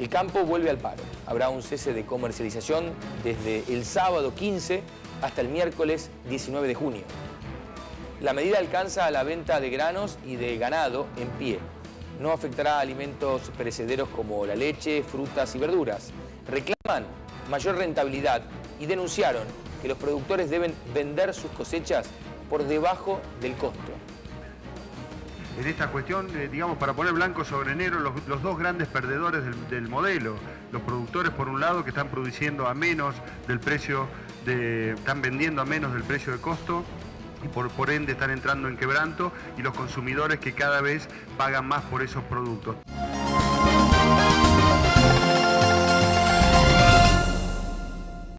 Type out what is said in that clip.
El campo vuelve al paro. Habrá un cese de comercialización desde el sábado 15 hasta el miércoles 19 de junio. La medida alcanza a la venta de granos y de ganado en pie. No afectará a alimentos perecederos como la leche, frutas y verduras. Reclaman mayor rentabilidad y denunciaron que los productores deben vender sus cosechas por debajo del costo. En esta cuestión, eh, digamos, para poner blanco sobre negro, los, dos grandes perdedores del, del modelo, los productores por un lado que están produciendo a menos del precio, de, están vendiendo a menos del precio de costo y por, por ende están entrando en quebranto y los consumidores que cada vez pagan más por esos productos.